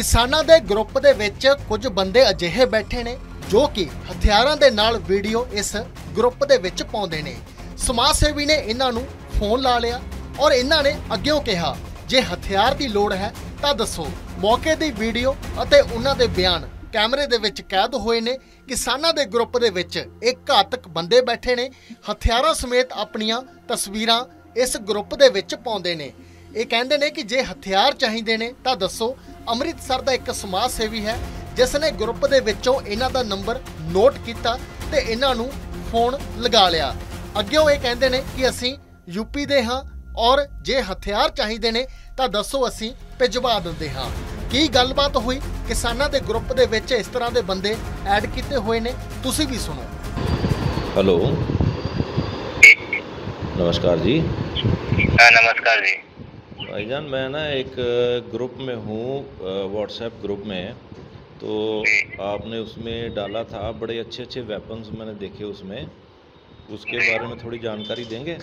ਕਿਸਾਨਾਂ ਦੇ ਗਰੁੱਪ ਦੇ ਵਿੱਚ ਕੁਝ ਬੰਦੇ ਅਜਿਹੇ ਬੈਠੇ ਨੇ ਜੋ ਕਿ ਹਥਿਆਰਾਂ ਦੇ ਨਾਲ ਵੀਡੀਓ ਇਸ ਗਰੁੱਪ ਦੇ ਵਿੱਚ ਪਾਉਂਦੇ ਨੇ। ਸਮਾਜ ਸੇਵੀ ਨੇ ਇਹਨਾਂ ਨੂੰ ਫੋਨ ਲਾ ਲਿਆ ਔਰ ਇਹਨਾਂ ਨੇ ਅੱਗਿਓਂ ਕਿਹਾ, ਜੇ ਹਥਿਆਰ ਦੀ ਲੋੜ ਹੈ ਤਾਂ ਦੱਸੋ, ਮੌਕੇ ਦੀ ਵੀਡੀਓ ਅਤੇ ਉਹਨਾਂ ਦੇ ਬਿਆਨ। ਕੈਮਰੇ ਦੇ ਵਿੱਚ ਕੈਦ ਹੋਏ ਨੇ। ਕਿਸਾਨਾਂ ਦੇ ਗਰੁੱਪ ਦੇ ਵਿੱਚ ਇੱਕ ਘਾਤਕ ਬੰਦੇ ਬੈਠੇ ਨੇ। ਹਥਿਆਰਾਂ ਸਮੇਤ ਆਪਣੀਆਂ ਤਸਵੀਰਾਂ ਇਸ ਗਰੁੱਪ ਦੇ ਵਿੱਚ ਪਾਉਂਦੇ ਨੇ। ਇਹ ਕਹਿੰਦੇ ਨੇ ਕਿ ਜੇ ਹਥਿਆਰ ਚਾਹੀਦੇ ਨੇ ਤਾਂ ਦੱਸੋ ਅੰਮ੍ਰਿਤਸਰ ਦਾ ਇੱਕ ਸਮਾਜ ਸੇਵੀ ਹੈ ਜਿਸ ਨੇ ਗਰੁੱਪ ਦੇ ਵਿੱਚੋਂ ਇਹਨਾਂ ਦਾ ਨੰਬਰ ਨੋਟ ਕੀਤਾ ਤੇ ਇਹਨਾਂ ਨੂੰ ਫੋਨ ਲਗਾ ਲਿਆ। ਅੱਗੇ ਉਹ ਇਹ ਕਹਿੰਦੇ ਨੇ ਕਿ ਅਸੀਂ ਯੂਪੀ ਦੇ ਹਾਂ ਔਰ ਜੇ ਹਥਿਆਰ ਚਾਹੀਦੇ ਨੇ ਤਾਂ ਦੱਸੋ ਅਸੀਂ ਭਿਜਵਾ ਦਿੰਦੇ ਹਾਂ। ਕੀ ਗੱਲਬਾਤ ਹੋਈ? ਕਿਸਾਨਾਂ ਦੇ ਗਰੁੱਪ ਦੇ ਵਿੱਚ ਇਸ ਤਰ੍ਹਾਂ ਦੇ ਬੰਦੇ ਐਡ ਕੀਤੇ ਹੋਏ ਨੇ? ਤੁਸੀਂ ਵੀ ਸੁਣੋ। ਹੈਲੋ। ਨਮਸਕਾਰ ਜੀ। ਨਮਸਕਾਰ ਜੀ। भाईजान मैं ना एक ग्रुप में हूँ व्हाट्सएप ग्रुप में। तो आपने उसमें डाला था बड़े अच्छे अच्छे वेपन्स मैंने देखे उसमें। उसके बारे में थोड़ी जानकारी देंगे?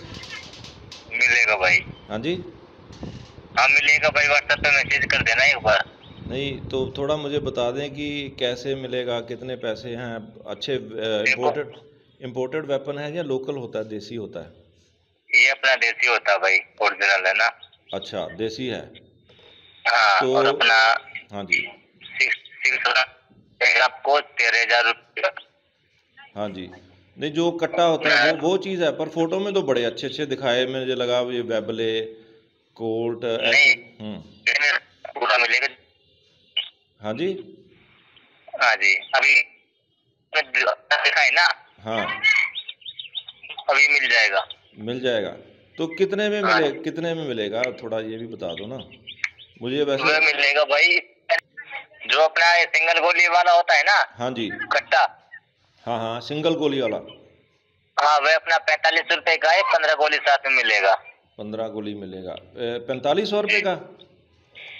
मिलेगा भाई। हाँ जी। हाँ मिलेगा भाई व्हाट्सएप पे मैसेज कर देना एक बार। नहीं तो थोड़ा मुझे बता दें कि कैसे मिलेगा कितने पैसे हैं? अच्छे इम्पोर्टेड इम्पोर्टेड वेपन है या लोकल होता है देसी होता है? ये अपना देसी होता है भाई ओरिजिनल है ना। अच्छा देसी है। हाँ तो- और अपना हाँ जी। आपको तेरह हज़ार हाँ जी। नहीं जो कट्टा होता है वो वो चीज़ है पर फ़ोटो में तो बड़े अच्छे अच्छे दिखाए मुझे लगा ये वेबले कोल्ट ऐसे। हम्म। पूरा मिलेगा। हाँ जी। हाँ जी अभी दिखाए ना? हाँ। अभी मिल जाएगा। मिल जाएगा। तो कितने में मिले? कितने में मिलेगा? थोड़ा ये भी बता दो ना। मुझे वैसे मिलेगा भाई। जो अपना सिंगल गोली वाला होता है ना हाँ जी। कट्टा। हाँ हाँ सिंगल गोली वाला। हाँ वह अपना पैंतालीस रुपए का है पंद्रह गोली साथ में मिलेगा। पंद्रह गोली मिलेगा। पैंतालीस सौ रुपये का?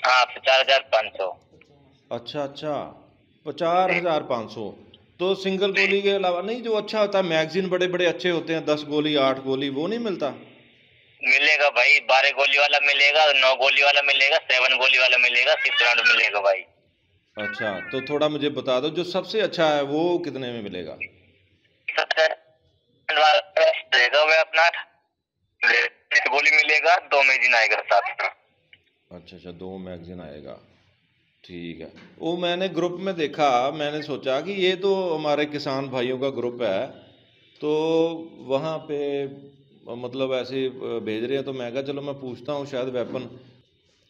हाँ पचास हज़ार पाँच सौ। अच्छा अच्छा। पचास हज़ार पाँच सौ। तो सिंगल गोली के अलावा नहीं जो अच्छा होता है मैगजीन बड़े बड़े अच्छे होते हैं दस गोली आठ गोली वो नहीं मिलता? मिलेगा भाई। बारह गोली वाला मिलेगा नौ गोली वाला मिलेगा सेवन गोली वाला मिलेगा सिक्स राउंड मिलेगा भाई। अच्छा तो थोड़ा मुझे बता दो जो सबसे अच्छा है वो कितने में मिलेगा? वह अपना गोली मिलेगा दो मैजिन आएगा साथ में। अच्छा अच्छा दो मैगजीन आएगा। ठीक है। वो मैंने ग्रुप में देखा मैंने सोचा कि ये तो हमारे किसान भाइयों का ग्रुप है तो वहाँ पे मतलब ऐसे भेज रहे हैं तो मैं कहा चलो मैं पूछता हूँ शायद वेपन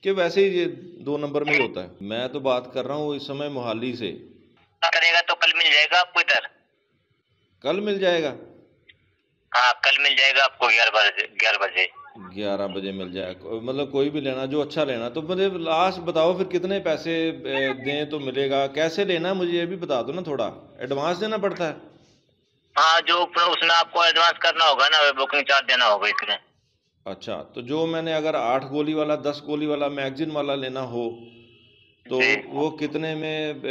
कि वैसे ही ये दो नंबर में ही होता है। मैं तो बात कर रहा हूँ इस समय मोहाली से। करेगा तो कल मिल जाएगा आपको इधर? कल मिल जाएगा? हाँ कल मिल जाएगा आपको ग्यारह बजे ग्यारह बजे। ग्यारह बजे मिल जाएगा मतलब कोई भी लेना जो अच्छा लेना तो मुझे लास्ट बताओ फिर कितने पैसे दें तो मिलेगा? कैसे लेना मुझे ये भी बता दो ना थोड़ा। एडवांस देना पड़ता है? हाँ जो उसमें आपको एडवांस करना होगा ना बुकिंग चार्ज देना होगा इतने अच्छा तो जो मैंने अगर आठ गोली वाला दस गोली वाला मैगजीन वाला लेना हो तो वो कितने में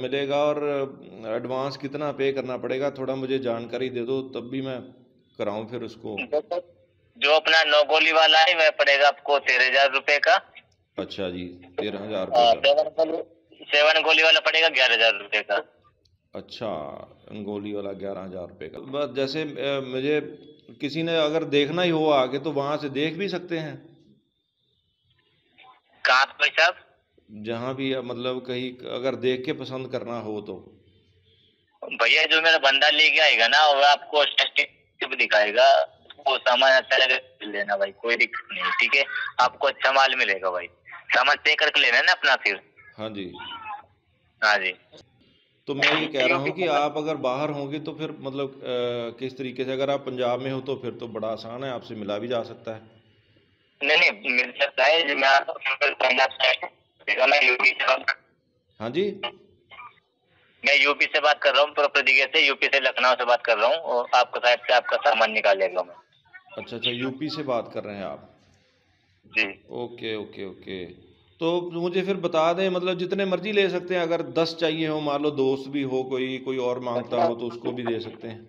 मिलेगा और एडवांस कितना पे करना पड़ेगा थोड़ा मुझे जानकारी दे दो तब भी मैं कराऊं फिर उसको। जो अपना नौ गोली वाला है वह पड़ेगा आपको तेरह हज़ार रुपए का। अच्छा जी तेरह हज़ार हाँ, सेवन गोली वाला पड़ेगा ग्यारह हज़ार रुपए का। अच्छा गोली वाला ग्यारह हज़ार रुपये का। बस जैसे मुझे किसी ने अगर देखना ही हो आगे तो वहाँ से देख भी सकते हैं। कहाँ भाई साहब जहाँ भी मतलब कहीं अगर देख के पसंद करना हो तो। भैया जो मेरा बंदा लेके आएगा ना वो आपको दिखाएगा। वो सामान अच्छा लगे तो लेना भाई कोई दिक्कत नहीं ठीक है? आपको अच्छा माल मिलेगा भाई। सामान पे करके लेना है ना अपना फिर? हाँ जी। हाँ जी। तो मैं ये कह रहा हूँ कि आप अगर बाहर होंगे तो फिर मतलब अ, किस तरीके से अगर आप पंजाब में हो तो फिर तो बड़ा आसान है आपसे मिला भी जा सकता है। नहीं नहीं मिल सकता है मैं आपको हाँ जी। मैं यूपी से बात कर रहा हूँ प्रॉपर जगह से यूपी से लखनऊ से बात कर रहा हूँ और आपको साइड से आपका सामान निकालेगा मैं। अच्छा अच्छा यूपी से बात कर रहे हैं आप? जी। Okay okay okay. तो मुझे फिर बता दें मतलब जितने मर्ज़ी ले सकते हैं अगर दस चाहिए हो मान लो दोस्त भी हो कोई कोई और माँगता हो तो उसको भी दे सकते हैं।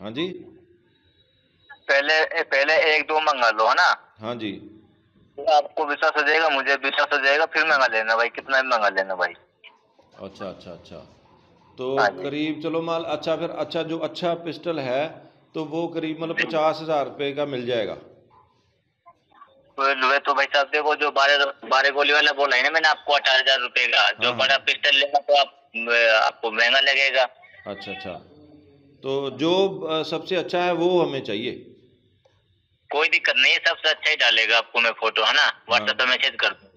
हाँ जी। पहले पहले एक दो मंगा लो है ना? हाँ जी। तो आपको विश्वास हो जाएगा मुझे विश्वास हो जाएगा फिर मंगा लेना भाई कितना भी मंगा लेना भाई। अच्छा अच्छा अच्छा। तो हाँ करीब चलो माल अच्छा फिर अच्छा जो अच्छा पिस्टल है तो वो करीब मतलब पचास हज़ार रुपये का मिल जाएगा। तो तो भाई साहब देखो जो बारह बारह गोली वाला बोला है ना मैंने आपको अठारह हज़ार रुपए का। जो हाँ। बड़ा पिस्टल लेना तो आप आपको महँगा लगेगा। अच्छा अच्छा। तो जो सबसे अच्छा है वो हमें चाहिए। कोई दिक्कत नहीं है सबसे अच्छा ही डालेगा आपको मैं फ़ोटो है ना? व्हाट्सएप पे मैसेज कर दूँ।